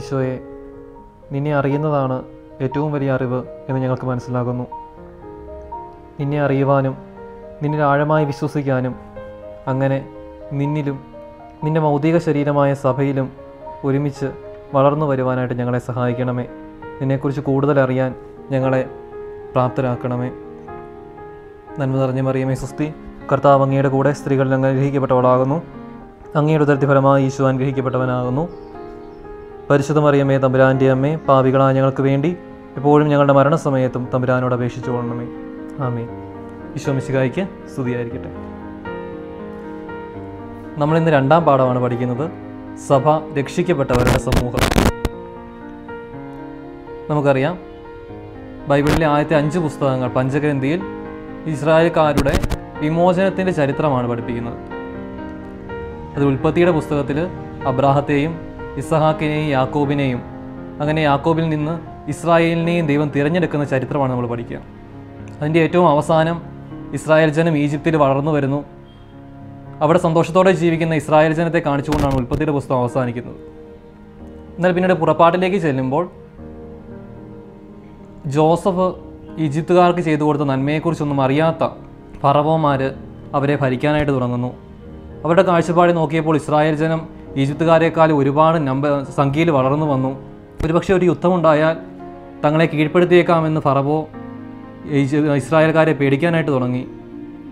ഈശോയെ നിന്നെ അറിയുന്നതാണ് ഏറ്റവും വലിയ അറിവ് എന്ന് ഞങ്ങൾക്ക് മനസ്സിലാകുന്നു. നിന്നെ അറിയുവാനും നിന്നെ ആഴമായി വിശ്വസിക്കാനും അങ്ങനെ നിന്നിലും നിന്റെ ഭൗതിക ശരീരമായ സഭയിലും ഒരുമിച്ച് വളർന്നു വരുവാനായിട്ട് ഞങ്ങളെ സഹായിക്കണമേ. നിന്നെക്കുറിച്ച് കൂടുതൽ അറിയാൻ ഞങ്ങളെ പ്രാപ്തരാക്കണമേ. നന്മ നിറഞ്ഞ മറിയമേ സുസ്തി കർത്താവ് അങ്ങയുടെ കൂടെ സ്ത്രീകളിൽ അങ്ങ് അനുഗ്രഹിക്കപ്പെട്ടവളാകുന്നു. അങ്ങയുടെ ഉദരത്തിഫലമായി ഈശോ അനുഗ്രഹിക്കപ്പെട്ടവനാകുന്നു. പരിശുദ്ധ മറിയമേ തമ്പുരാന്റെ അമ്മേ പാപികളായ ഞങ്ങൾക്ക് വേണ്ടി എപ്പോഴും ഞങ്ങളുടെ മരണസമയത്തും തമ്പുരാനോട് അപേക്ഷിച്ചു കൊള്ളണമേ. ആമേ ഈശോ സ്തുതിയായിരിക്കട്ടെ. സ്തുതിയായിരിക്കട്ടെ നമ്മളിന്ന് രണ്ടാം പാഠമാണ് പഠിക്കുന്നത്. സഭ രക്ഷിക്കപ്പെട്ടവരുടെ സമൂഹം. നമുക്കറിയാം ബൈബിളിലെ ആദ്യത്തെ അഞ്ച് പുസ്തകങ്ങൾ പഞ്ചഗ്രന്ഥിയിൽ ഇസ്രായേൽക്കാരുടെ വിമോചനത്തിന്റെ ചരിത്രമാണ് പഠിപ്പിക്കുന്നത്. അത് ഉൽപ്പത്തിയുടെ പുസ്തകത്തിൽ അബ്രാഹത്തെയും ഇസഹാക്കിനെയും യാക്കോബിനെയും അങ്ങനെ യാക്കോബിൽ നിന്ന് ഇസ്രായേലിനെയും ദൈവം തിരഞ്ഞെടുക്കുന്ന ചരിത്രമാണ് നമ്മൾ പഠിക്കുക. അതിന്റെ ഏറ്റവും അവസാനം ഇസ്രായേൽ ജനം ഈജിപ്തിൽ വളർന്നു വരുന്നു. അവിടെ സന്തോഷത്തോടെ ജീവിക്കുന്ന ഇസ്രായേൽ ജനത്തെ കാണിച്ചുകൊണ്ടാണ് ഉൽപ്പത്തിയുടെ പുസ്തകം അവസാനിക്കുന്നത്. എന്നാൽ പിന്നീട് പുറപ്പാട്ടിലേക്ക് ചെല്ലുമ്പോൾ ജോസഫ് ഈജിപ്തുകാർക്ക് ചെയ്തു കൊടുത്ത നന്മയെക്കുറിച്ചൊന്നും അറിയാത്ത ഫറവോമാർ അവരെ ഭരിക്കാനായിട്ട് തുടങ്ങുന്നു. അവരുടെ കാഴ്ചപ്പാടിൽ നോക്കിയപ്പോൾ ഇസ്രായേൽ ജനം ഈജിപ്തുകാരെക്കാൾ ഒരുപാട് നമ്പർ സംഖ്യയിൽ വളർന്നു വന്നു. ഒരുപക്ഷെ ഒരു യുദ്ധമുണ്ടായാൽ തങ്ങളെ കീഴ്പ്പെടുത്തിയേക്കാമെന്ന് ഫറവോ ഇസ്രായേൽക്കാരെ പേടിക്കാനായിട്ട് തുടങ്ങി.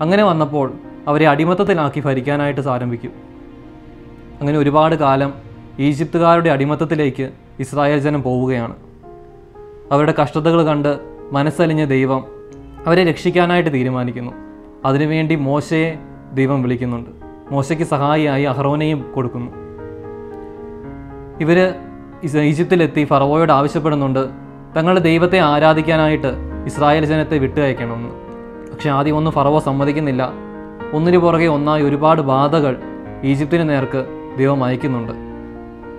അങ്ങനെ വന്നപ്പോൾ അവരെ അടിമത്തത്തിലാക്കി ഭരിക്കാനായിട്ട് ആരംഭിക്കും അങ്ങനെ ഒരുപാട് കാലം ഈജിപ്തുകാരുടെ അടിമത്തത്തിലേക്ക് ഇസ്രായേൽ ജനം പോവുകയാണ്. അവരുടെ കഷ്ടതകൾ കണ്ട് മനസ്സലിഞ്ഞ ദൈവം അവരെ രക്ഷിക്കാനായിട്ട് തീരുമാനിക്കുന്നു. അതിനുവേണ്ടി മോശയെ ദൈവം വിളിക്കുന്നുണ്ട്. മോശയ്ക്ക് സഹായിയായി അഹ്റോനെയും കൊടുക്കുന്നു. ഇവർ ഈജിപ്തിലെത്തി ഫറവോയോട് ആവശ്യപ്പെടുന്നുണ്ട് തങ്ങളുടെ ദൈവത്തെ ആരാധിക്കാനായിട്ട് ഇസ്രായേൽ ജനത്തെ വിട്ടയക്കണമെന്ന് പക്ഷെ ആദ്യം ഒന്നും ഫറവോ സമ്മതിക്കുന്നില്ല. ഒന്നിനു പുറകെ ഒന്നായി ഒരുപാട് ബാധകൾ ഈജിപ്തിന് നേർക്ക് ദൈവം അയക്കുന്നുണ്ട്.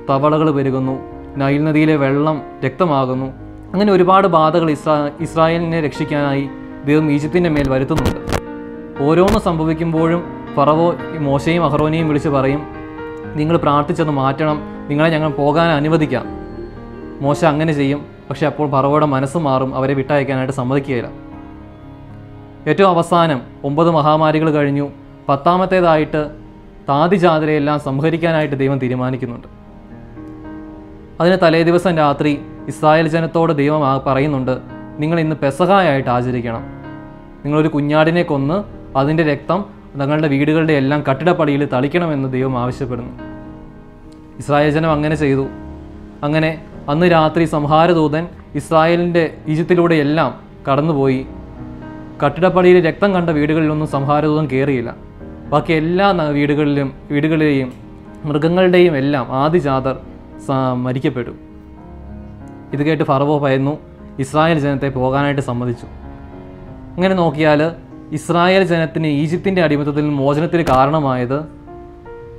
തവളകൾ പെരുകുന്നു നൈൽ നദിയിലെ വെള്ളം രക്തമാകുന്നു. അങ്ങനെ ഒരുപാട് ബാധകൾ ഇസ്രാ ഇസ്രായേലിനെ രക്ഷിക്കാനായി ദൈവം ഈജിപ്തിന്റെ മേൽ വരുത്തുന്നുണ്ട്. ഓരോന്ന് സംഭവിക്കുമ്പോഴും ഫറവോ മോശയും അഹ്റോനെയും വിളിച്ച് പറയും നിങ്ങൾ പ്രാർത്ഥിച്ചത് മാറ്റണം. നിങ്ങളെ ഞങ്ങൾ പോകാൻ അനുവദിക്കാം. മോശ അങ്ങനെ ചെയ്യും. പക്ഷെ അപ്പോൾ ഫറവോയുടെ മനസ്സ് മാറും. അവരെ വിട്ടയക്കാനായിട്ട് സമ്മതിക്കുകയില്ല. ഏറ്റവും അവസാനം ഒമ്പത് മഹാമാരികൾ കഴിഞ്ഞു. പത്താമത്തേതായിട്ട് താതിജാതരയെല്ലാം സംഹരിക്കാനായിട്ട് ദൈവം തീരുമാനിക്കുന്നുണ്ട്. അതിന് തലേ ദിവസം രാത്രി ഇസ്രായേൽ ജനത്തോട് ദൈവം പറയുന്നുണ്ട് നിങ്ങൾ ഇന്ന് പെസഹായായിട്ട് ആചരിക്കണം. നിങ്ങളൊരു കുഞ്ഞാടിനെ കൊന്ന് അതിന്റെ രക്തം തങ്ങളുടെ വീടുകളുടെ എല്ലാം കട്ടിടപ്പടിയിൽ തളിക്കണമെന്ന് ദൈവം ആവശ്യപ്പെടുന്നു. ഇസ്രായേൽ ജനം അങ്ങനെ ചെയ്തു. അങ്ങനെ അന്ന് രാത്രി സംഹാരദൂതൻ ഇസ്രായേലിന്റെ ഈജിപ്തിലൂടെ എല്ലാം കടന്നുപോയി. കട്ടിടപ്പടിയിൽ രക്തം കണ്ട വീടുകളിലൊന്നും സംഹാരദൂതം കയറിയില്ല. ബാക്കി എല്ലാ വീടുകളിലും വീടുകളിലെയും മൃഗങ്ങളുടെയും എല്ലാം ആദിജാതർ മരിക്കപ്പെട്ടു. ഇത് കേട്ട് ഫറവോ ഭയന്നു. ഇസ്രായേൽ ജനത്തെ പോകാനായിട്ട് സമ്മതിച്ചു. അങ്ങനെ നോക്കിയാൽ ഇസ്രായേൽ ജനത്തിന് ഈജിപ്തിന്റെ അടിമത്തത്തിൽ മോചനത്തിന് കാരണമായത്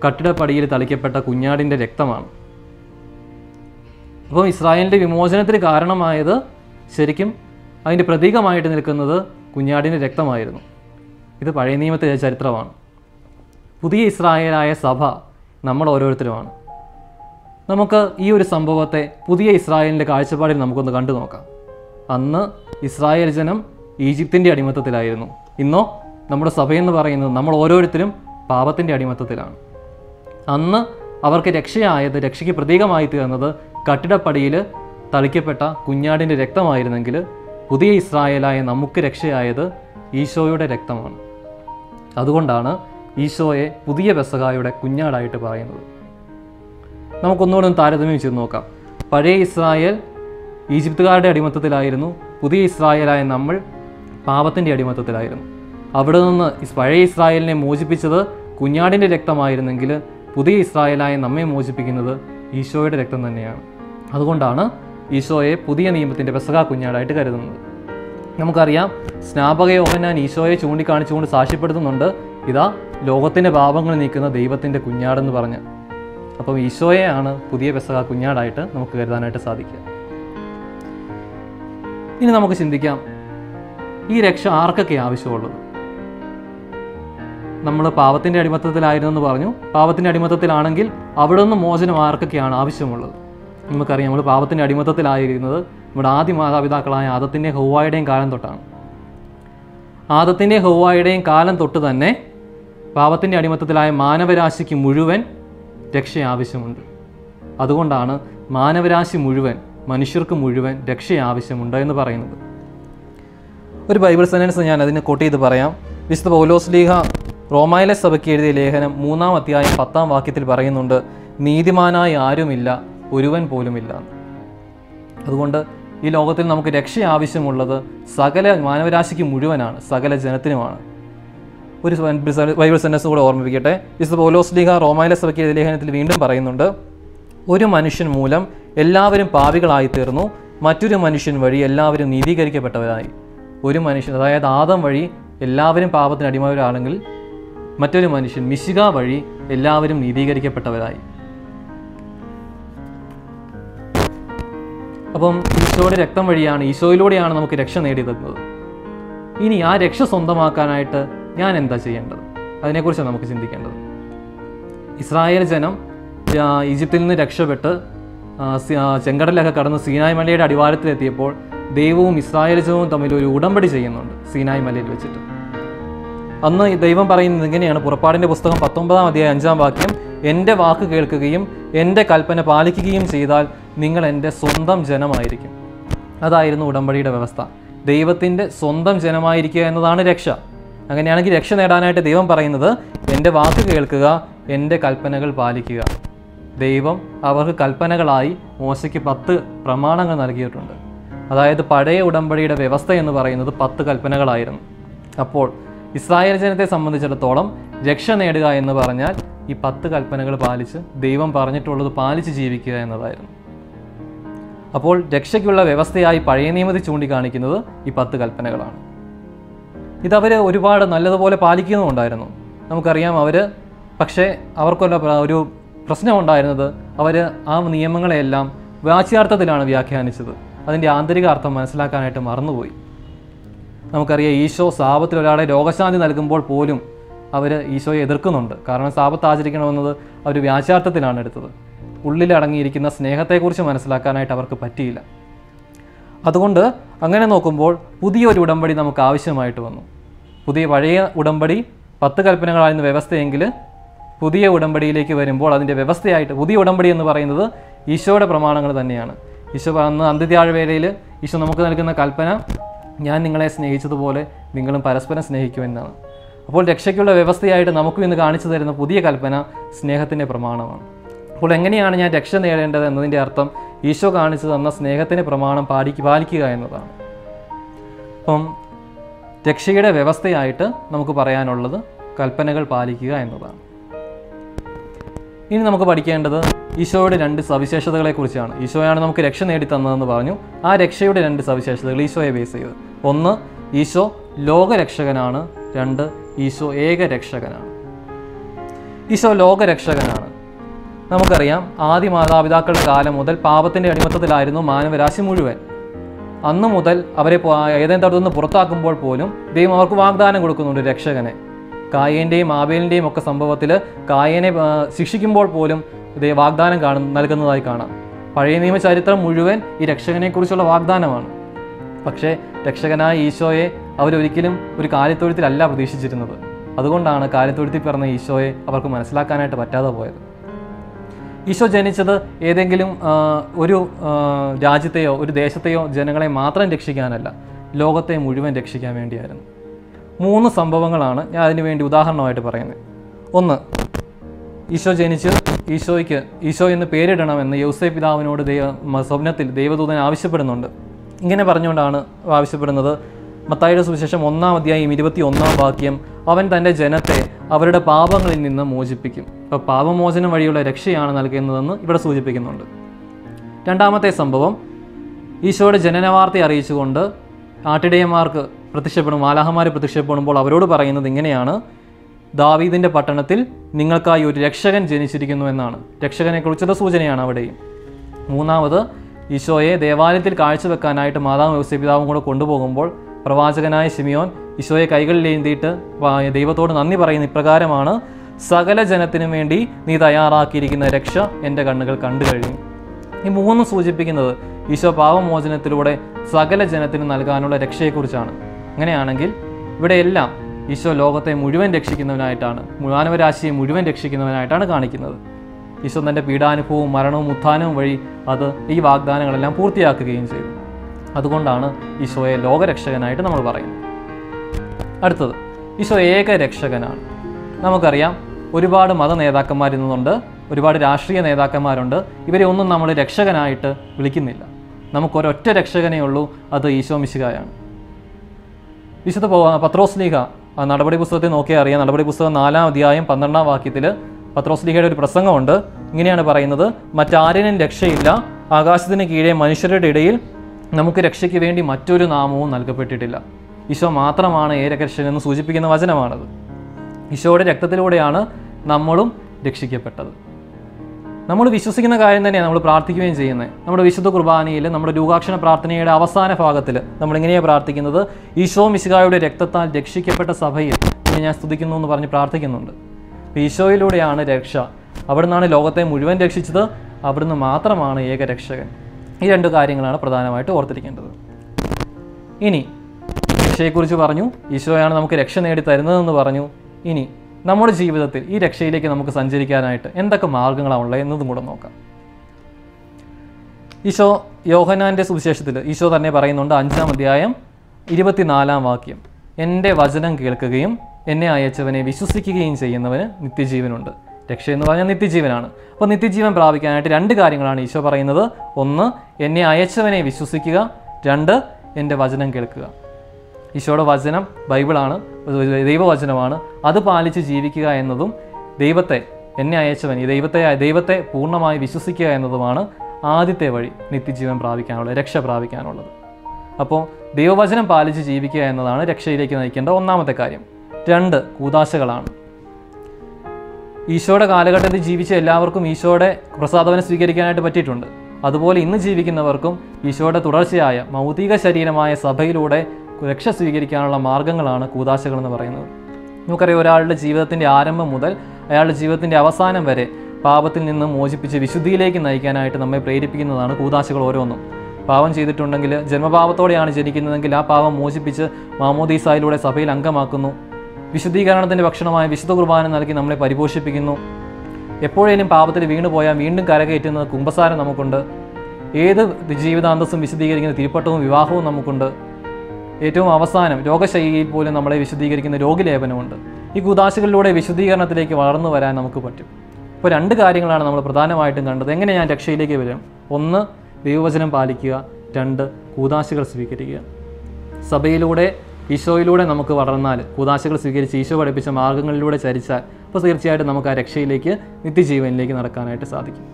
കട്ടിടപ്പടിയിൽ തളിക്കപ്പെട്ട കുഞ്ഞാടിന്റെ രക്തമാണ്. അപ്പം ഇസ്രായേലിന്റെ വിമോചനത്തിന് കാരണമായത് ശരിക്കും അതിന്റെ പ്രതീകമായിട്ട് നിൽക്കുന്നത് കുഞ്ഞാടിന്റെ രക്തമായിരുന്നു. ഇത് പഴയ നിയമത്തിലെ ചരിത്രമാണ്. പുതിയ ഇസ്രായേലായ സഭ നമ്മൾ ഓരോരുത്തരുമാണ്. നമുക്ക് ഈ ഒരു സംഭവത്തെ പുതിയ ഇസ്രായേലിന്റെ കാഴ്ചപ്പാടിൽ നമുക്കൊന്ന് കണ്ടു നോക്കാം അന്ന് ഇസ്രായേൽ ജനം ഈജിപ്തിന്റെ അടിമത്തത്തിലായിരുന്നു. ഇന്നോ നമ്മുടെ സഭയെന്ന് പറയുന്നത് നമ്മൾ ഓരോരുത്തരും പാപത്തിന്റെ അടിമത്തത്തിലാണ്. അന്ന് അവർക്ക് രക്ഷയായത് രക്ഷയ്ക്ക് പ്രതീകമായി തീർന്നത് കട്ടിടപ്പടിയിൽ തളിക്കപ്പെട്ട കുഞ്ഞാടിന്റെ രക്തമായിരുന്നെങ്കിൽ പുതിയ ഇസ്രായേലായ നമുക്ക് രക്ഷയായത് ഈശോയുടെ രക്തമാണ്. അതുകൊണ്ടാണ് ഈശോയെ പുതിയ പെസകായുടെ കുഞ്ഞാടായിട്ട് പറയുന്നത്. നമുക്കൊന്നുകൂടെ ഒന്ന് താരതമ്യം ചെയ്ത് നോക്കാം. പഴയ ഇസ്രായേൽ ഈജിപ്തുകാരുടെ അടിമത്തത്തിലായിരുന്നു പുതിയ ഇസ്രായേലായ നമ്മൾ പാപത്തിന്റെ അടിമത്തത്തിലായിരുന്നു. അവിടെ നിന്ന് പഴയ ഇസ്രായേലിനെ മോചിപ്പിച്ചത് കുഞ്ഞാടിന്റെ രക്തമായിരുന്നെങ്കിൽ പുതിയ ഇസ്രായേലായ നമ്മെ മോചിപ്പിക്കുന്നത് ഈശോയുടെ രക്തം തന്നെയാണ്. അതുകൊണ്ടാണ് ഈശോയെ പുതിയ നിയമത്തിന്റെ പെസക കുഞ്ഞാടായിട്ട് കരുതുന്നത്. നമുക്കറിയാം സ്നാപക യോഹന്നാൻ ഈശോയെ ചൂണ്ടിക്കാണിച്ചുകൊണ്ട് സാക്ഷ്യപ്പെടുത്തുന്നുണ്ട് ഇതാ ലോകത്തിന്റെ പാപങ്ങൾ നീക്കുന്ന ദൈവത്തിന്റെ കുഞ്ഞാടെന്ന് പറഞ്ഞ്. അപ്പം ഈശോയെയാണ് പുതിയ പെസക കുഞ്ഞാടായിട്ട് നമുക്ക് കരുതാനായിട്ട് സാധിക്കുക. ഇനി നമുക്ക് ചിന്തിക്കാം ഈ രക്ഷ ആർക്കൊക്കെ ആവശ്യമുള്ളത്? നമ്മൾ പാവത്തിന്റെ അടിമത്തത്തിലായിരുന്നു എന്ന് പറഞ്ഞു. പാപത്തിന്റെ അടിമത്തത്തിലാണെങ്കിൽ അവിടെ നിന്ന് മോചനം ആർക്കൊക്കെയാണ് ആവശ്യമുള്ളത്? നമുക്കറിയാം നമ്മൾ പാപത്തിന്റെ അടിമത്തത്തിലായിരുന്നത് നമ്മുടെ ആദ്യ മാതാപിതാക്കളായ ആദത്തിന്റെയും ഹൗവായുടെയും കാലം തൊട്ടാണ്. ആദത്തിന്റെയും ഹൗവായുടെയും കാലം തൊട്ട് തന്നെ പാപത്തിന്റെ അടിമത്തത്തിലായ മാനവരാശിക്ക് മുഴുവൻ രക്ഷ ആവശ്യമുണ്ട്. അതുകൊണ്ടാണ് മാനവരാശി മുഴുവൻ മനുഷ്യർക്ക് മുഴുവൻ രക്ഷ ആവശ്യമുണ്ട് എന്ന് പറയുന്നത്. ഒരു ബൈബിൾ സെന്റൻസ് ഞാൻ അതിന് കോട്ട് ചെയ്ത് പറയാം. വിശുദ്ധ പൗലോസ് ലീഹ റോമായിലെ സഭയ്ക്ക് എഴുതിയ ലേഖനം മൂന്നാം അധ്യായം പത്താം വാക്യത്തിൽ പറയുന്നുണ്ട് നീതിമാനായി ആരുമില്ല ഒരുവൻ പോലുമില്ല. അതുകൊണ്ട് ഈ ലോകത്തിൽ നമുക്ക് രക്ഷ ആവശ്യമുള്ളത് സകല മാനവരാശിക്ക് മുഴുവനാണ് സകല ജനത്തിനുമാണ്. ഒരു ബൈബിൾ സെന്റൻസ് കൂടെ ഓർമ്മിപ്പിക്കട്ടെ. വിശുദ്ധ പൗലോസ് ലീഹ റോമായിലെ സഭയ്ക്ക് എഴുതിയ ലേഖനത്തിൽ വീണ്ടും പറയുന്നുണ്ട് ഒരു മനുഷ്യൻ മൂലം എല്ലാവരും പാവികളായി തീർന്നു മറ്റൊരു മനുഷ്യൻ വഴി എല്ലാവരും നീതീകരിക്കപ്പെട്ടവരായി. ഒരു മനുഷ്യൻ അതായത് ആദം വഴി എല്ലാവരും പാപത്തിന് അടിമവരാണെങ്കിൽ മറ്റൊരു മനുഷ്യൻ മിശിക വഴി എല്ലാവരും നീതീകരിക്കപ്പെട്ടവരായി. അപ്പം ഈശോയുടെ രക്തം വഴിയാണ് ഈശോയിലൂടെയാണ് നമുക്ക് രക്ഷ നേടിയെത്തുന്നത് ഇനി ആ രക്ഷ സ്വന്തമാക്കാനായിട്ട് ഞാൻ എന്താ ചെയ്യേണ്ടത്? അതിനെക്കുറിച്ചാണ് നമുക്ക് ചിന്തിക്കേണ്ടത്. ഇസ്രായേൽ ജനം ഈജിപ്തിൽ നിന്ന് രക്ഷപ്പെട്ട് ചെങ്കടലൊക്കെ കടന്ന് സീനായ് മലയുടെ അടിവാരത്തിലെത്തിയപ്പോൾ ദൈവവും ഇസ്രായേൽ തമ്മിൽ ഒരു ഉടമ്പടി ചെയ്യുന്നുണ്ട്. സീനായ് മലയിൽ വെച്ചിട്ട്. അന്ന് ദൈവം പറയുന്നത് ഇങ്ങനെയാണ്. പുറപ്പാടിന്റെ പുസ്തകം പത്തൊമ്പതാം അധ്യായം അഞ്ചാം വാക്യം എന്റെ വാക്ക് കേൾക്കുകയും എന്റെ കൽപ്പന പാലിക്കുകയും ചെയ്താൽ നിങ്ങൾ എന്റെ സ്വന്തം ജനമായിരിക്കും. അതായിരുന്നു ഉടമ്പടിയുടെ വ്യവസ്ഥ. ദൈവത്തിന്റെ സ്വന്തം ജനമായിരിക്കുക എന്നതാണ് രക്ഷ. അങ്ങനെയാണെങ്കിൽ രക്ഷ നേടാനായിട്ട് ദൈവം പറയുന്നത് എന്റെ വാക്ക് കേൾക്കുക എന്റെ കൽപ്പനകൾ പാലിക്കുക. ദൈവം അവർക്ക് കൽപ്പനകളായി മോശയ്ക്ക് പത്ത് പ്രമാണങ്ങൾ നൽകിയിട്ടുണ്ട്. അതായത് പഴയ ഉടമ്പടിയുടെ വ്യവസ്ഥ എന്ന് പറയുന്നത് പത്ത് കൽപ്പനകളായിരുന്നു. അപ്പോൾ ഇസ്രായേൽ ജനത്തെ സംബന്ധിച്ചിടത്തോളം രക്ഷ നേടുക എന്ന് പറഞ്ഞാൽ ഈ പത്ത് കൽപ്പനകൾ പാലിച്ച് ദൈവം പറഞ്ഞിട്ടുള്ളത് പാലിച്ച് ജീവിക്കുക എന്നതായിരുന്നു. അപ്പോൾ രക്ഷയ്ക്കുള്ള വ്യവസ്ഥയായി പഴയ നിയമത്തിൽ ചൂണ്ടിക്കാണിക്കുന്നത് ഈ പത്ത് കൽപ്പനകളാണ്. ഇതവർ ഒരുപാട് നല്ലതുപോലെ പാലിക്കുന്നുമുണ്ടായിരുന്നു നമുക്കറിയാം അവർ പക്ഷേ അവർക്കുള്ള പ്ര- ഒരു പ്രശ്നമുണ്ടായിരുന്നത് അവർ ആ നിയമങ്ങളെയെല്ലാം വാച്യാർത്ഥത്തിലാണ് വ്യാഖ്യാനിച്ചത്. അതിന്റെ ആന്തരിക അർത്ഥം മനസ്സിലാക്കാനായിട്ട് മറന്നുപോയി. നമുക്കറിയാം ഈശോ സാപത്തിൽ ഒരാളെ രോഗശാന്തി നൽകുമ്പോൾ പോലും അവർ ഈശോയെ എതിർക്കുന്നുണ്ട്. കാരണം സാപത്ത് ആചരിക്കണമെന്നത് അവർ വ്യാചാർത്ഥത്തിലാണ് എടുത്തത്. ഉള്ളിലടങ്ങിയിരിക്കുന്ന സ്നേഹത്തെക്കുറിച്ച് മനസ്സിലാക്കാനായിട്ട് അവർക്ക് പറ്റിയില്ല. അതുകൊണ്ട് അങ്ങനെ നോക്കുമ്പോൾ പുതിയൊരു ഉടമ്പടി നമുക്ക് ആവശ്യമായിട്ട് വന്നു. പുതിയ പഴയ ഉടമ്പടി പത്ത് കൽപ്പനകളായിരുന്ന വ്യവസ്ഥയെങ്കിൽ പുതിയ ഉടമ്പടിയിലേക്ക് വരുമ്പോൾ അതിന്റെ വ്യവസ്ഥയായിട്ട് പുതിയ ഉടമ്പടി എന്ന് പറയുന്നത് ഈശോയുടെ പ്രമാണങ്ങൾ തന്നെയാണ്. ഈശോ അന്ന് അന്ത്യത്യാഴ്വേലയിൽ ഈശോ നമുക്ക് നൽകുന്ന കൽപ്പന ഞാൻ നിങ്ങളെ സ്നേഹിച്ചതുപോലെ നിങ്ങളും പരസ്പരം സ്നേഹിക്കുമെന്നാണ് അപ്പോൾ രക്ഷയ്ക്കുള്ള വ്യവസ്ഥയായിട്ട് നമുക്കും ഇന്ന് കാണിച്ചു തരുന്ന പുതിയ കൽപ്പന സ്നേഹത്തിന്റെ പ്രമാണമാണ്. അപ്പോൾ എങ്ങനെയാണ് ഞാൻ രക്ഷ നേടേണ്ടത് എന്നതിന്റെ അർത്ഥം ഈശോ കാണിച്ചു തന്ന സ്നേഹത്തിന്റെ പ്രമാണം പാലിക്ക് പാലിക്കുക എന്നതാണ്. അപ്പം രക്ഷയുടെ വ്യവസ്ഥയായിട്ട് നമുക്ക് പറയാനുള്ളത് കൽപ്പനകൾ പാലിക്കുക എന്നതാണ്. ഇനി നമുക്ക് പഠിക്കേണ്ടത് ഈശോയുടെ രണ്ട് സവിശേഷതകളെക്കുറിച്ചാണ്. ഈശോയാണ് നമുക്ക് രക്ഷ നേടി തന്നതെന്ന് പറഞ്ഞു. ആ രക്ഷയുടെ രണ്ട് സവിശേഷതകൾ ഈശോയെ ബേസ് ചെയ്ത് ഒന്ന് ഈശോ ലോകരക്ഷകനാണ്. രണ്ട് ഈശോ ഏകരക്ഷകനാണ്. ഈശോ ലോകരക്ഷകനാണ്. നമുക്കറിയാം ആദ്യ മാതാപിതാക്കളുടെ കാലം മുതൽ പാപത്തിന്റെ അടിമത്തത്തിലായിരുന്നു മാനവരാശി മുഴുവൻ. അന്നു മുതൽ അവരെ ഏതെങ്കിലും തടത്തുനിന്ന് പുറത്താക്കുമ്പോൾ പോലും ദൈവം അവർക്ക് വാഗ്ദാനം കൊടുക്കുന്നുണ്ട് രക്ഷകനെ. കായേന്റെയും ആബേലിന്റെയും ഒക്കെ സംഭവത്തിൽ കായേനെ ശിക്ഷിക്കുമ്പോൾ പോലും ദൈവ വാഗ്ദാനം കാണും നൽകുന്നതായി കാണാം. പഴയ നിയമ ചരിത്രം മുഴുവൻ ഈ രക്ഷകനെക്കുറിച്ചുള്ള വാഗ്ദാനമാണ്. പക്ഷേ രക്ഷകനായ ഈശോയെ അവരൊരിക്കലും ഒരു കാലിത്തൊഴുത്തിലല്ല പ്രതീക്ഷിച്ചിരുന്നത്. അതുകൊണ്ടാണ് കാലിത്തൊഴുത്തിൽ പിറന്ന ഈശോയെ അവർക്ക് മനസ്സിലാക്കാനായിട്ട് പറ്റാതെ പോയത്. ഈശോ ജനിച്ചത് ഏതെങ്കിലും ഒരു രാജ്യത്തെയോ ഒരു ദേശത്തെയോ ജനങ്ങളെ മാത്രം രക്ഷിക്കാനല്ല ലോകത്തെ മുഴുവൻ രക്ഷിക്കാൻ വേണ്ടിയായിരുന്നു. മൂന്ന് സംഭവങ്ങളാണ് ഞാൻ അതിനു വേണ്ടി ഉദാഹരണമായിട്ട് പറയുന്നത്. ഒന്ന് ഈശോ ജനിച്ച് ഈശോയ്ക്ക് ഈശോ എന്ന് പേരിടണമെന്ന് യൗസേ പിതാവിനോട് ദൈവ സ്വപ്നത്തിൽ ദൈവദൂതൻ ആവശ്യപ്പെടുന്നുണ്ട്. ഇങ്ങനെ പറഞ്ഞുകൊണ്ടാണ് ആവശ്യപ്പെടുന്നത്. മത്തായിയുടെ സുവിശേഷം ഒന്നാം അധ്യായം ഇരുപത്തി ഒന്നാം വാക്യം അവൻ തന്റെ ജനത്തെ അവരുടെ പാപങ്ങളിൽ നിന്ന് മോചിപ്പിക്കും. അപ്പോൾ പാപമോചനം വഴിയുള്ള രക്ഷയാണ് നൽകുന്നതെന്ന് ഇവിടെ സൂചിപ്പിക്കുന്നുണ്ട്. രണ്ടാമത്തെ സംഭവം ഈശോയുടെ ജനനവാർത്ത അറിയിച്ചുകൊണ്ട് ആട്ടിടയന്മാർക്ക് പ്രത്യക്ഷപ്പെടും മാലാഹമാർ പ്രത്യക്ഷപ്പെടുമ്പോൾ അവരോട് പറയുന്നത് ഇങ്ങനെയാണ് ദാവീദിന്റെ പട്ടണത്തിൽ നിങ്ങൾക്കായി ഒരു രക്ഷകൻ ജനിച്ചിരിക്കുന്നു എന്നാണ്. രക്ഷകനെക്കുറിച്ചുള്ള സൂചനയാണ് അവിടെയും. മൂന്നാമത് ഈശോയെ ദേവാലയത്തിൽ കാഴ്ചവെക്കാനായിട്ട് മാതാവും യോസേപിതാവും കൂടെ കൊണ്ടുപോകുമ്പോൾ പ്രവാചകനായ ശിമിയോൻ ഈശോയെ കൈകളിൽ എഴുതിയിട്ട് ദൈവത്തോട് നന്ദി പറയുന്ന ഇപ്രകാരമാണ് സകല ജനത്തിനു വേണ്ടി നീ തയ്യാറാക്കിയിരിക്കുന്ന രക്ഷ എന്റെ കണ്ണുകൾ കണ്ടു കഴിഞ്ഞു. ഈ മൂന്നും സൂചിപ്പിക്കുന്നത് ഈശോ പാവമോചനത്തിലൂടെ സകല ജനത്തിന് നൽകാനുള്ള രക്ഷയെക്കുറിച്ചാണ്. അങ്ങനെയാണെങ്കിൽ ഇവിടെയെല്ലാം ഈശോ ലോകത്തെ മുഴുവൻ രക്ഷിക്കുന്നവനായിട്ടാണ് മാനവരാശിയെ മുഴുവൻ രക്ഷിക്കുന്നവനായിട്ടാണ് കാണിക്കുന്നത്. ഈശോ തന്റെ പീഡാനുഭവവും മരണവും ഉത്ഥാനവും വഴി അത് ഈ വാഗ്ദാനങ്ങളെല്ലാം പൂർത്തിയാക്കുകയും ചെയ്തു. അതുകൊണ്ടാണ് ഈശോയെ ലോകരക്ഷകനായിട്ട് നമ്മൾ പറയുന്നത്. അടുത്തത് ഈശോ ഏക രക്ഷകനാണ് നമുക്കറിയാം ഒരുപാട് മത നേതാക്കന്മാർ ഇന്നുണ്ട് ഒരുപാട് രാഷ്ട്രീയ നേതാക്കന്മാരുണ്ട്. ഇവരെ ഒന്നും നമ്മൾ രക്ഷകനായിട്ട് വിളിക്കുന്നില്ല. നമുക്കൊരൊറ്റ രക്ഷകനേ ഉള്ളൂ അത് ഈശോ മിശികായാണ് വിശുദ്ധ പത്രോസ് ആ നടപടി പുസ്തകത്തിൽ നോക്കിയാൽ അറിയാം. നടപടി പുസ്തകം നാലാം അധ്യായം പന്ത്രണ്ടാം വാക്യത്തിൽ പത്രോസ്ലിഹയുടെ ഒരു പ്രസംഗമുണ്ട്. ഇങ്ങനെയാണ് പറയുന്നത് മറ്റാരിനും രക്ഷയില്ല. ആകാശത്തിന് കീഴേ മനുഷ്യരുടെ ഇടയിൽ നമുക്ക് രക്ഷയ്ക്ക് വേണ്ടി മറ്റൊരു നാമവും നൽകപ്പെട്ടിട്ടില്ല. ഈശോ മാത്രമാണ് ഏകരക്ഷകൻ എന്ന് സൂചിപ്പിക്കുന്ന വചനമാണത്. ഈശോയുടെ രക്തത്തിലൂടെയാണ് നമ്മളും രക്ഷിക്കപ്പെട്ടത്. നമ്മൾ വിശ്വസിക്കുന്ന കാര്യം തന്നെയാണ് നമ്മൾ പ്രാർത്ഥിക്കുകയും ചെയ്യുന്നത്. നമ്മുടെ വിശുദ്ധ കുർബാനയിൽ നമ്മുടെ രൂപാക്ഷണ പ്രാർത്ഥനയുടെ അവസാന ഭാഗത്തിൽ നമ്മൾ ഇങ്ങനെയാണ് പ്രാർത്ഥിക്കുന്നത്. ഈശോ മിശികായുടെ രക്തത്താൽ രക്ഷിക്കപ്പെട്ട സഭയിൽ ഞാൻ സ്തുതിക്കുന്നു എന്ന് പറഞ്ഞ് പ്രാർത്ഥിക്കുന്നുണ്ട്. ഈശോയിലൂടെയാണ് രക്ഷ. അവിടുന്നാണ് ലോകത്തെ മുഴുവൻ രക്ഷിച്ചത്. അവിടുന്ന് മാത്രമാണ് ഏകരക്ഷകൻ ഈ രണ്ട് കാര്യങ്ങളാണ് പ്രധാനമായിട്ട് ഓർത്തിരിക്കേണ്ടത്. ഇനി രക്ഷയെക്കുറിച്ച് പറഞ്ഞു. ഈശോയാണ് നമുക്ക് രക്ഷ നേടി തരുന്നതെന്ന് പറഞ്ഞു. ഇനി നമ്മുടെ ജീവിതത്തിൽ ഈ രക്ഷയിലേക്ക് നമുക്ക് സഞ്ചരിക്കാനായിട്ട് എന്തൊക്കെ മാർഗങ്ങളാണ് ഉള്ളത് എന്നതും കൂടെ നോക്കാം. ഈശോ യോഹനാന്റെ സുവിശേഷത്തിൽ ഈശോ തന്നെ പറയുന്നുണ്ട് അഞ്ചാം അധ്യായം ഇരുപത്തിനാലാം വാക്യം എന്റെ വചനം കേൾക്കുകയും എന്നെ അയച്ചവനെ വിശ്വസിക്കുകയും ചെയ്യുന്നവന് നിത്യജീവനുണ്ട്. രക്ഷ എന്ന് പറഞ്ഞാൽ നിത്യജീവനാണ്. അപ്പോൾ നിത്യജീവൻ പ്രാപിക്കാനായിട്ട് രണ്ട് കാര്യങ്ങളാണ് ഈശോ പറയുന്നത്. ഒന്ന് എന്നെ അയച്ചവനെ വിശ്വസിക്കുക. രണ്ട് എന്റെ വചനം കേൾക്കുക. ഈശോയുടെ വചനം ബൈബിളാണ്. ദൈവവചനമാണ്. അത് പാലിച്ച് ജീവിക്കുക എന്നതും ദൈവത്തെ എന്നെ അയച്ചവൻ ഈ ദൈവത്തെ ദൈവത്തെ പൂർണമായി വിശ്വസിക്കുക എന്നതുമാണ് ആദ്യത്തെ വഴി നിത്യജീവൻ പ്രാപിക്കാനുള്ളത് രക്ഷ പ്രാപിക്കാനുള്ളത്. അപ്പോൾ ദൈവവചനം പാലിച്ച് ജീവിക്കുക എന്നതാണ് രക്ഷയിലേക്ക് നയിക്കേണ്ട ഒന്നാമത്തെ കാര്യം. രണ്ട് കൂതാശകളാണ്. ഈശോയുടെ കാലഘട്ടത്തിൽ ജീവിച്ച എല്ലാവർക്കും ഈശോയുടെ പ്രസാദവനെ സ്വീകരിക്കാനായിട്ട് പറ്റിയിട്ടുണ്ട്. അതുപോലെ ഇന്ന് ജീവിക്കുന്നവർക്കും ഈശോയുടെ തുടർച്ചയായ മൗതിക ശരീരമായ സഭയിലൂടെ രക്ഷ സ്വീകരിക്കാനുള്ള മാർഗങ്ങളാണ് കൂതാശകൾ എന്ന് പറയുന്നത്. നമുക്കറിയാം ഒരാളുടെ ജീവിതത്തിന്റെ ആരംഭം മുതൽ അയാളുടെ ജീവിതത്തിന്റെ അവസാനം വരെ പാപത്തിൽ നിന്ന് മോചിപ്പിച്ച് വിശുദ്ധിയിലേക്ക് നയിക്കാനായിട്ട് നമ്മെ പ്രേരിപ്പിക്കുന്നതാണ് കൂതാശകൾ ഓരോന്നും. പാപം ചെയ്തിട്ടുണ്ടെങ്കിൽ ജന്മപാപത്തോടെയാണ് ജനിക്കുന്നതെങ്കിൽ ആ പാപം മോചിപ്പിച്ച് മാമോദീസായിലൂടെ സഭയിൽ അംഗമാക്കുന്നു. വിശുദ്ധീകരണത്തിന്റെ ഭക്ഷണമായ വിശുദ്ധ കുർബാന നൽകി നമ്മളെ പരിപോഷിപ്പിക്കുന്നു. എപ്പോഴേലും പാപത്തിൽ വീണുപോയാൽ വീണ്ടും കരകയറ്റുന്ന കുമ്പസാരം നമുക്കുണ്ട്. ഏത് ജീവിതാന്തസ്സും വിശദീകരിക്കുന്ന തിരുപ്പട്ടവും വിവാഹവും നമുക്കുണ്ട്. ഏറ്റവും അവസാനം രോഗശൈലിയിൽ പോലും നമ്മളെ വിശദീകരിക്കുന്ന രോഗലേപനമുണ്ട്. ഈ കുതാശകളിലൂടെ വിശദീകരണത്തിലേക്ക് വളർന്നു വരാൻ നമുക്ക് പറ്റും. ഇപ്പോൾ രണ്ട് കാര്യങ്ങളാണ് നമ്മൾ പ്രധാനമായിട്ടും കണ്ടത്. എങ്ങനെ ഞാൻ രക്ഷയിലേക്ക് വരും? ഒന്ന് ദൈവവചനം പാലിക്കുക. രണ്ട് കൂതാശകൾ സ്വീകരിക്കുക. സഭയിലൂടെ ഈശോയിലൂടെ നമുക്ക് വളർന്നാൽ കൂതാശകൾ സ്വീകരിച്ച് ഈശോ പഠിപ്പിച്ച മാർഗങ്ങളിലൂടെ ചരിച്ചാൽ അപ്പോൾ തീർച്ചയായിട്ടും നമുക്ക് ആ രക്ഷയിലേക്ക് നിത്യജീവനിലേക്ക് നടക്കാനായിട്ട് സാധിക്കും.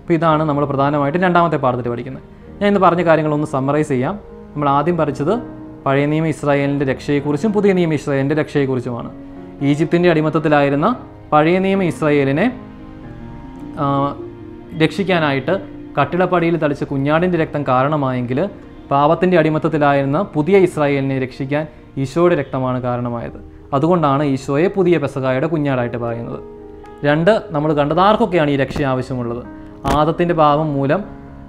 അപ്പോൾ ഇതാണ് നമ്മൾ പ്രധാനമായിട്ടും രണ്ടാമത്തെ പാഠത്തിൽ പഠിക്കുന്നത്. ഞാൻ ഇന്ന് പറഞ്ഞ കാര്യങ്ങളൊന്ന് സമ്മറൈസ് ചെയ്യാം. നമ്മൾ ആദ്യം പഠിച്ചത് പഴയ നിയമ ഇസ്രായേലിന്റെ രക്ഷയെക്കുറിച്ചും പുതിയ നിയമ ഇസ്രായേലിന്റെ രക്ഷയെക്കുറിച്ചുമാണ്. ഈജിപ്തിന്റെ അടിമത്തത്തിലായിരുന്ന പഴയ നിയമ ഇസ്രായേലിനെ രക്ഷിക്കാനായിട്ട് കട്ടിളപ്പടിയിൽ തളിച്ച കുഞ്ഞാടിന്റെ രക്തം കാരണമായെങ്കിൽ പാപത്തിന്റെ അടിമത്തത്തിലായിരുന്ന പുതിയ ഇസ്രായേലിനെ രക്ഷിക്കാൻ ഈശോയുടെ രക്തമാണ് കാരണമായത്. അതുകൊണ്ടാണ് ഈശോയെ പുതിയ പെസകായുടെ കുഞ്ഞാടായിട്ട് പറയുന്നത്. രണ്ട് നമ്മൾ കണ്ടത് ആർക്കൊക്കെയാണ് ഈ രക്ഷ ആവശ്യമുള്ളത്? ആദത്തിന്റെ പാപം മൂലം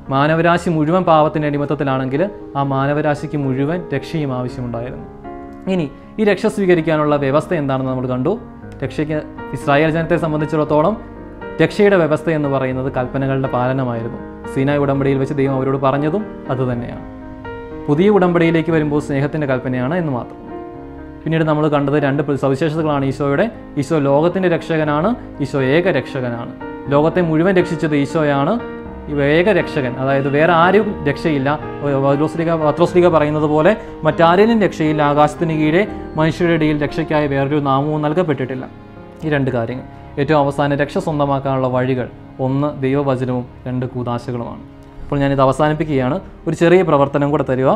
മാനവരാശി മുഴുവൻ പാപത്തിന്റെ അടിമത്തത്തിലാണെങ്കിൽ ആ മാനവരാശിക്ക് മുഴുവൻ രക്ഷയും ആവശ്യമുണ്ടായിരുന്നു. ഇനി ഈ രക്ഷ സ്വീകരിക്കാനുള്ള വ്യവസ്ഥ എന്താണെന്ന് നമ്മൾ കണ്ടു. രക്ഷയ്ക്ക് ഇസ്രായേൽ ജനത്തെ സംബന്ധിച്ചിടത്തോളം രക്ഷയുടെ വ്യവസ്ഥ എന്ന് പറയുന്നത് കൽപ്പനകളുടെ പാലനമായിരുന്നു. സീനായ് ഉടമ്പടിയിൽ വെച്ച് ദൈവം അവരോട് പറഞ്ഞതും അതുതന്നെയാണ് പുതിയ ഉടമ്പടിയിലേക്ക് വരുമ്പോൾ സ്നേഹത്തിന്റെ കൽപ്പനയാണ് എന്ന് മാത്രം. പിന്നീട് നമ്മൾ കണ്ടത് രണ്ട് സവിശേഷതകളാണ് ഈശോയുടെ. ഈശോ ലോകത്തിന്റെ രക്ഷകനാണ് ഈശോ ഏക രക്ഷകനാണ്. ലോകത്തെ മുഴുവൻ രക്ഷിച്ചത് ഈശോയാണ്. ഏക രക്ഷകൻ അതായത് വേറെ ആരും രക്ഷയില്ല. പത്രോസ്ലിക പത്രോസ്ലിക പറയുന്നത് പോലെ മറ്റാരേലും രക്ഷയില്ല. ആകാശത്തിന് കീഴെ മനുഷ്യരുടെ ഇടയിൽ രക്ഷയ്ക്കായി വേറൊരു നാമവും നൽകപ്പെട്ടിട്ടില്ല. ഈ രണ്ട് കാര്യങ്ങൾ. ഏറ്റവും അവസാനം രക്ഷ സ്വന്തമാക്കാനുള്ള വഴികൾ. ഒന്ന് ദൈവവചനവും രണ്ട് കൂതാശകളുമാണ് അപ്പോൾ ഞാനിത് അവസാനിപ്പിക്കുകയാണ്. ഒരു ചെറിയ പ്രവർത്തനം കൂടെ തരിക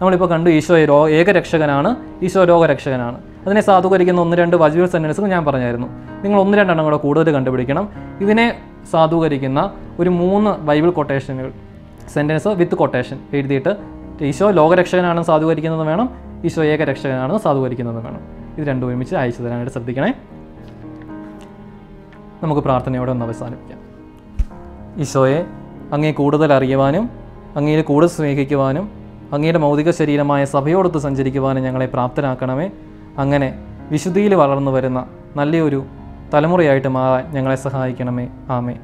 നമ്മളിപ്പോൾ കണ്ടു ഈശോ രോ ഏകരക്ഷകനാണ്. ഈശോ രോഗരക്ഷകനാണ്. അതിനെ സാധൂകരിക്കുന്ന ഒന്ന് രണ്ട് വജുവൽ സെന്റൻസുകൾ ഞാൻ പറഞ്ഞായിരുന്നു. നിങ്ങൾ ഒന്ന് രണ്ടെണ്ണം കൂടെ കൂടുതൽ കണ്ടുപിടിക്കണം. ഇതിനെ സാധൂകരിക്കുന്ന ഒരു മൂന്ന് ബൈബിൾ കൊട്ടേഷനുകൾ സെന്റൻസ് വിത്ത് കൊട്ടേഷൻ എഴുതിയിട്ട് ഈശോ ലോകരക്ഷകനാണെന്ന് സാധൂകരിക്കുന്നത് വേണം ഈശോ ഏകരക്ഷകനാണെന്ന് സാധൂകരിക്കുന്നത് വേണം. ഇത് രണ്ടും ഒരുമിച്ച് അയച്ചു തരാനായിട്ട് ശ്രദ്ധിക്കണേ. നമുക്ക് പ്രാർത്ഥനയോടെ ഒന്ന് അവസാനിപ്പിക്കാം. ഈശോയെ അങ്ങേ കൂടുതൽ അറിയുവാനും അങ്ങയിൽ കൂടുതൽ സ്നേഹിക്കുവാനും അങ്ങയുടെ മൗതിക ശരീരമായ സഭയോടൊത്ത് സഞ്ചരിക്കുവാനും ഞങ്ങളെ പ്രാപ്തരാക്കണമേ അങ്ങനെ വിശുദ്ധിയിൽ വളർന്നു വരുന്ന നല്ലൊരു തലമുറയായിട്ട് മാറാൻ ഞങ്ങളെ സഹായിക്കണമേ. ആമേ